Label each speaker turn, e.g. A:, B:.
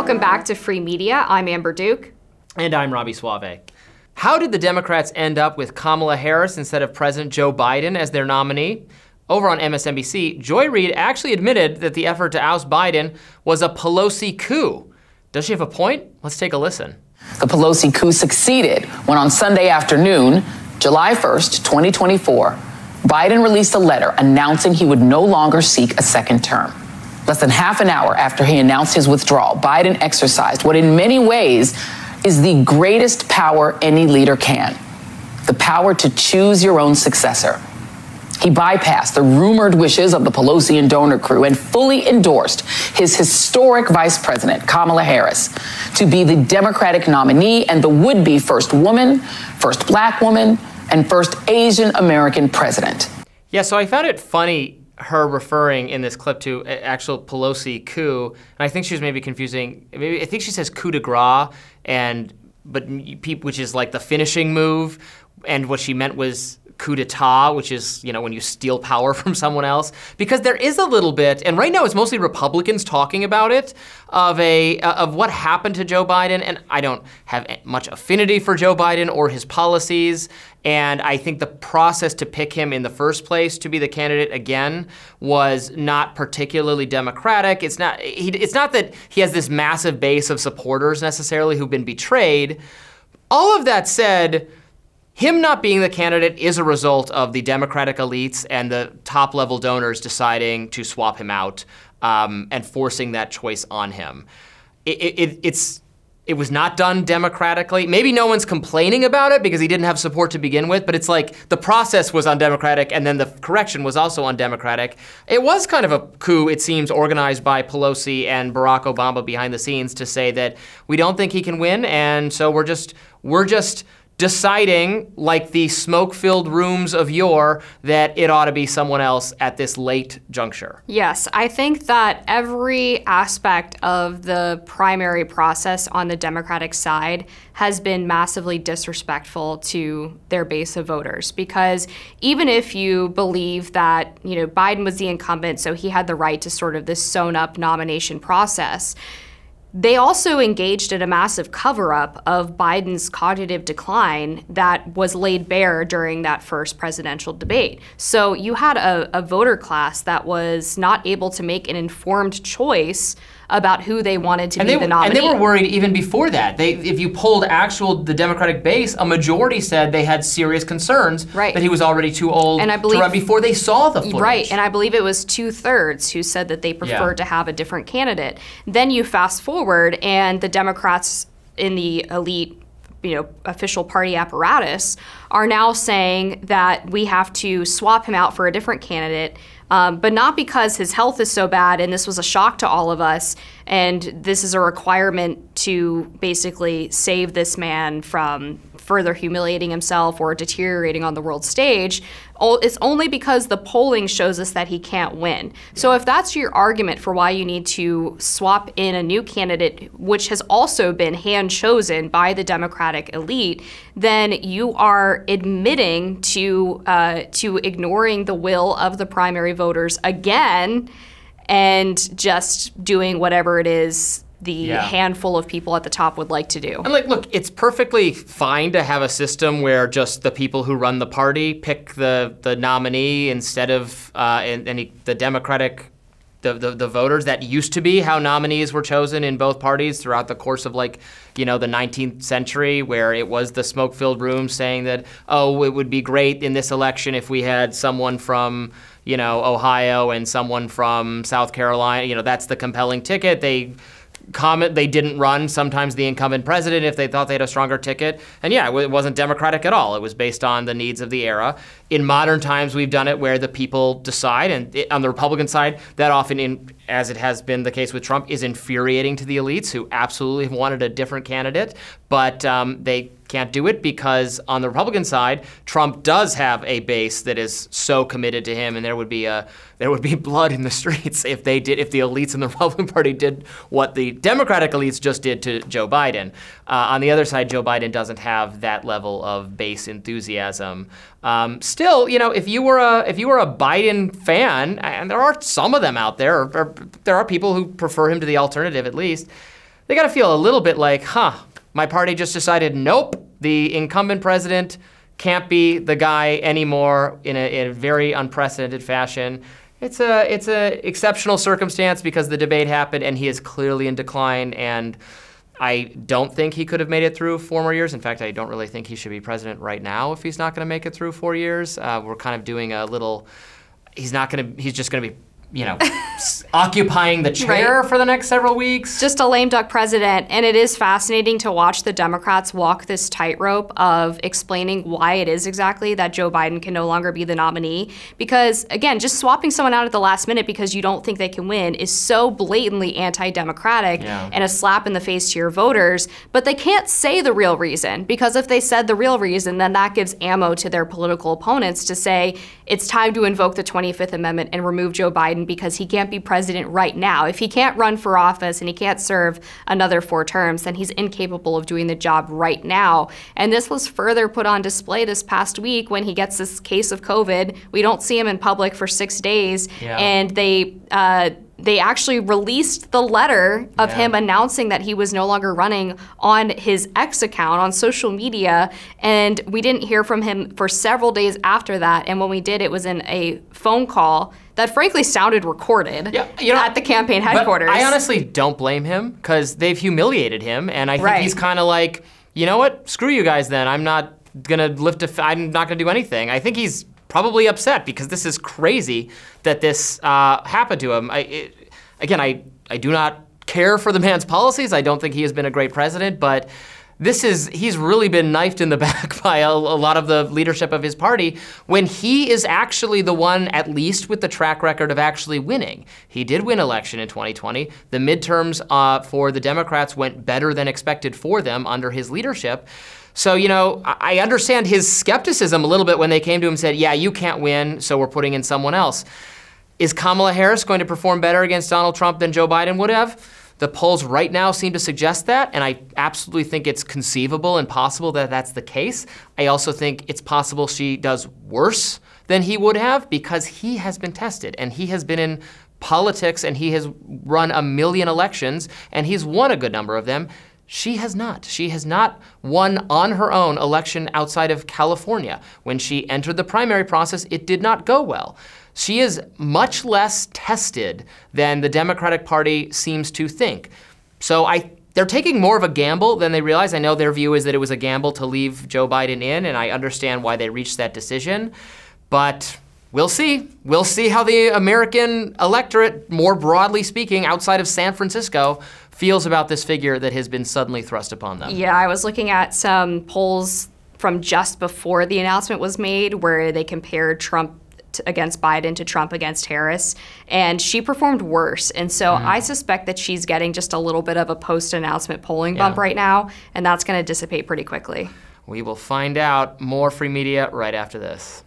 A: welcome back to Free Media. I'm Amber Duke.
B: And I'm Robby Soave. How did the Democrats end up with Kamala Harris instead of President Joe Biden as their nominee? Over on MSNBC, Joy Reid actually admitted that the effort to oust Biden was a Pelosi coup. Does she have a point? Let's take a listen.
C: The Pelosi coup succeeded when on Sunday afternoon, July 1st, 2024, Biden released a letter announcing he would no longer seek a second term. Less than half an hour after he announced his withdrawal, Biden exercised what, in many ways, is the greatest power any leader can the power to choose your own successor. He bypassed the rumored wishes of the Pelosi and donor crew and fully endorsed his historic vice president, Kamala Harris, to be the Democratic nominee and the would be first woman, first black woman, and first Asian American president.
B: Yeah, so I found it funny her referring in this clip to actual Pelosi coup, and I think she was maybe confusing. Maybe I think she says coup de grace, and but which is like the finishing move, and what she meant was coup d'etat, which is, you know, when you steal power from someone else. Because there is a little bit, and right now it's mostly Republicans talking about it, of a uh, of what happened to Joe Biden. And I don't have much affinity for Joe Biden or his policies. And I think the process to pick him in the first place to be the candidate again was not particularly democratic. It's not, it's not that he has this massive base of supporters necessarily who've been betrayed. All of that said, him not being the candidate is a result of the Democratic elites and the top level donors deciding to swap him out um, and forcing that choice on him. It, it, it's it was not done democratically. Maybe no one's complaining about it because he didn't have support to begin with, but it's like the process was undemocratic and then the correction was also undemocratic. It was kind of a coup, it seems, organized by Pelosi and Barack Obama behind the scenes to say that we don't think he can win, and so we're just we're just deciding, like the smoke filled rooms of yore, that it ought to be someone else at this late juncture.
A: Yes, I think that every aspect of the primary process on the Democratic side has been massively disrespectful to their base of voters because even if you believe that, you know, Biden was the incumbent so he had the right to sort of this sewn up nomination process, they also engaged in a massive cover up of Biden's cognitive decline that was laid bare during that first presidential debate. So you had a, a, voter class that was not able to make an informed choice about who they wanted to
B: and
A: be
B: they,
A: the nominee.
B: And they were worried even before that. They, if you pulled actual the Democratic base, a majority said they had serious concerns
A: right.
B: that he was already too old
A: and I believe,
B: to run before they saw the footage.
A: Right, and I believe it was two thirds who said that they preferred yeah. to have a different candidate. Then you fast forward, and the Democrats in the elite you know official party apparatus are now saying that we have to swap him out for a different candidate um, but not because his health is so bad and this was a shock to all of us and this is a requirement to basically save this man from further humiliating himself or deteriorating on the world stage, it's only because the polling shows us that he can't win. So if that's your argument for why you need to swap in a new candidate, which has also been hand chosen by the Democratic elite, then you are admitting to uh, to ignoring the will of the primary voters again, and just doing whatever it is the yeah. handful of people at the top would like to do.
B: And like, look, it's perfectly fine to have a system where just the people who run the party pick the the nominee instead of uh, any the Democratic. The, the, the voters that used to be how nominees were chosen in both parties throughout the course of like you know the 19th century where it was the smoke filled room saying that oh it would be great in this election if we had someone from you know ohio and someone from south carolina you know that's the compelling ticket they comment they didn't run sometimes the incumbent president if they thought they had a stronger ticket. And yeah, it wasn't democratic at all. It was based on the needs of the era. In modern times, we've done it where the people decide, and it, on the Republican side, that often, in, as it has been the case with Trump, is infuriating to the elites who absolutely wanted a different candidate, but um, they can't do it because on the Republican side, Trump does have a base that is so committed to him, and there would be a there would be blood in the streets if they did if the elites in the Republican Party did what the Democratic elites just did to Joe Biden. Uh, on the other side, Joe Biden doesn't have that level of base enthusiasm. Um, still, you know, if you were a if you were a Biden fan, and there are some of them out there, or, or there are people who prefer him to the alternative at least they got to feel a little bit like, huh, my party just decided, nope, the incumbent president can't be the guy anymore in a, in a very unprecedented fashion. It's a it's a exceptional circumstance because the debate happened and he is clearly in decline and I don't think he could have made it through four more years. In fact, I don't really think he should be president right now if he's not going to make it through four years. Uh, we're kind of doing a little. He's not going to. He's just going to be you know, occupying the chair right. for the next several weeks.
A: Just a lame duck president. And it is fascinating to watch the Democrats walk this tightrope of explaining why it is exactly that Joe Biden can no longer be the nominee. Because, again, just swapping someone out at the last minute because you don't think they can win is so blatantly anti democratic yeah. and a slap in the face to your voters. But they can't say the real reason because if they said the real reason, then that gives ammo to their political opponents to say it's time to invoke the 25th Amendment and remove Joe Biden Biden because he can't be president right now. If he can't run for office and he can't serve another four terms, then he's incapable of doing the job right now. And this was further put on display this past week when he gets this case of COVID. We don't see him in public for six days, yeah. and they. Uh, they actually released the letter of yeah. him announcing that he was no longer running on his X account on social media. And we didn't hear from him for several days after that. And when we did, it was in a phone call that frankly sounded recorded yeah, you know, at the campaign headquarters.
B: I honestly don't blame him because they've humiliated him. And I think right. he's kind of like, you know what? Screw you guys then. I'm not going to lift a, f- I'm not going to do anything. I think he's probably upset because this is crazy that this uh, happened to him. I, it, again, I, I do not care for the man's policies. I don't think he has been a great president, but this is he's really been knifed in the back by a, a, lot of the leadership of his party when he is actually the one at least with the track record of actually winning he did win election in 2020 the midterms uh, for the democrats went better than expected for them under his leadership so, you know, I understand his skepticism a little bit when they came to him and said, yeah, you can't win, so we're putting in someone else. Is Kamala Harris going to perform better against Donald Trump than Joe Biden would have? The polls right now seem to suggest that, and I absolutely think it's conceivable and possible that that's the case. I also think it's possible she does worse than he would have because he has been tested and he has been in politics and he has run a million elections and he's won a good number of them. She has not. She has not won on her own election outside of California. When she entered the primary process, it did not go well. She is much less tested than the Democratic Party seems to think. So I they're taking more of a gamble than they realize. I know their view is that it was a gamble to leave Joe Biden in, and I understand why they reached that decision. But we'll see. We'll see how the American electorate, more broadly speaking, outside of San Francisco, feels about this figure that has been suddenly thrust upon them.
A: Yeah, I was looking at some polls from just before the announcement was made where they compared Trump against Biden to Trump against Harris, and she performed worse. And so mm. I suspect that she's getting just a little bit of a post announcement polling bump yeah. right now, and that's going to dissipate pretty quickly.
B: We will find out more free media right after this.